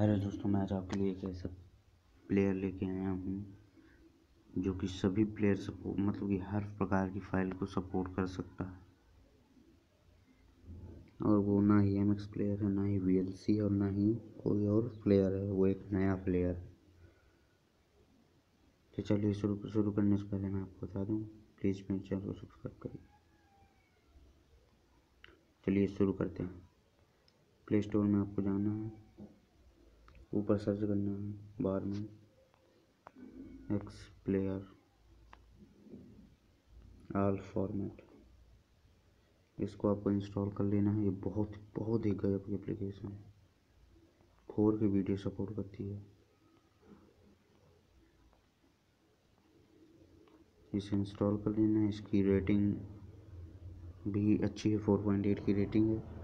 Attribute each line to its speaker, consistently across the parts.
Speaker 1: Hello दोस्तों, मैं आज आपके लिए एक ऐसा प्लेयर लेके आया हूँ, जो कि सभी प्लेयर सपोर्ट मतलब कि हर प्रकार की फ़ाइल को सपोर्ट कर सकता है। और वो ना ही एम एक्स प्लेयर है, ना ही वी एल सी और ना ही कोई और प्लेयर है, वो एक नया प्लेयर है। तो चलिए शुरू शुरू करने से पहले मैं आपको बता दूँ प्लीज़ मेरे चैनल को सब्सक्राइब करिए। चलिए शुरू करते हैं। प्ले स्टोर में आपको जाना है। ऊपर सर्च करना है बार में। एक्स प्लेयर आल फॉर्मेट इसको आपको इंस्टॉल कर लेना है। ये बहुत बहुत ही गजब की एप्लीकेशन है। फोर की वीडियो सपोर्ट करती है। इसे इंस्टॉल कर लेना है। इसकी रेटिंग भी अच्छी है। फोर पॉइंट एट की रेटिंग है।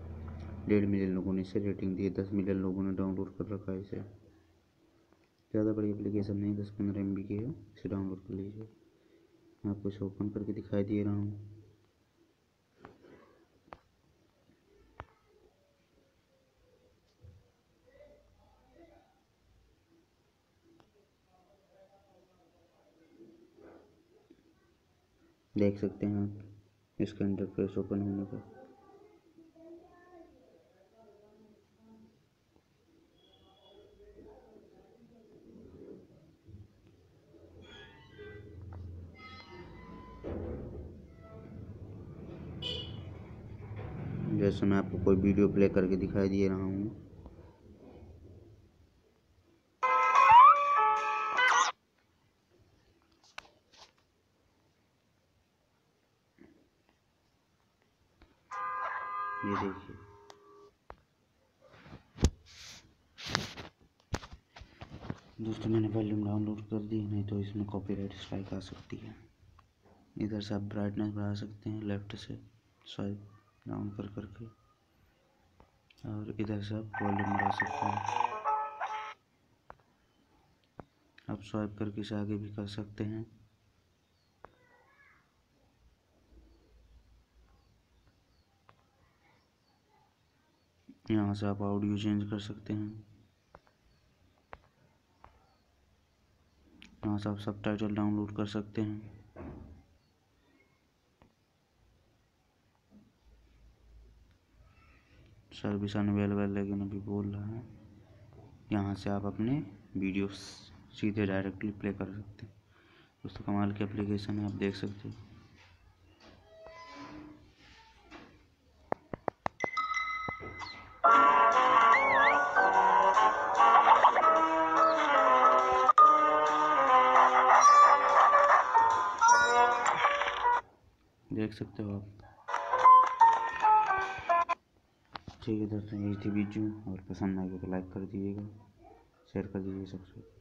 Speaker 1: डेढ़ मिलियन लोगों ने इसे रेटिंग दी है, दस मिलियन लोगों ने डाउनलोड कर रखा है इसे। ज़्यादा बड़ी एप्लीकेशन नहीं, दस पंद्रह एम की है, इसे डाउनलोड कर लीजिए। मैं आपको इसे ओपन करके दिखाई दे रहा हूँ। देख सकते हैं आप, इसका इंटरफेस ओपन होने का जैसे मैं आपको कोई वीडियो प्ले करके दिखाई दे रहा हूँ। ये देखिए। दोस्तों, मैंने वॉल्यूम डाउनलोड कर दी, नहीं तो इसमें कॉपीराइट स्ट्राइक आ सकती है। इधर से आप ब्राइटनेस बढ़ा सकते हैं लेफ़्ट से स्वाइप डाउन कर करके। और इधर से आप वॉल्यूम बढ़ा सकते हैं। आप स्वाइप करके इसे आगे भी कर सकते हैं। यहाँ से आप ऑडियो चेंज कर सकते हैं। यहाँ से आप सब टाइटल डाउनलोड कर सकते हैं। सर्विस अनवेलेबल लेकिन अभी बोल रहा है। यहाँ से आप अपने वीडियो सीधे डायरेक्टली प्ले कर सकते हैं। दोस्तों, कमाल की एप्लीकेशन है, आप देख सकते हैं। देख सकते हो आप। ठीक है दोस्तों यही थी वीडियो। और पसंद आएगा तो लाइक कर दीजिएगा शेयर कर दीजिएगा सबसे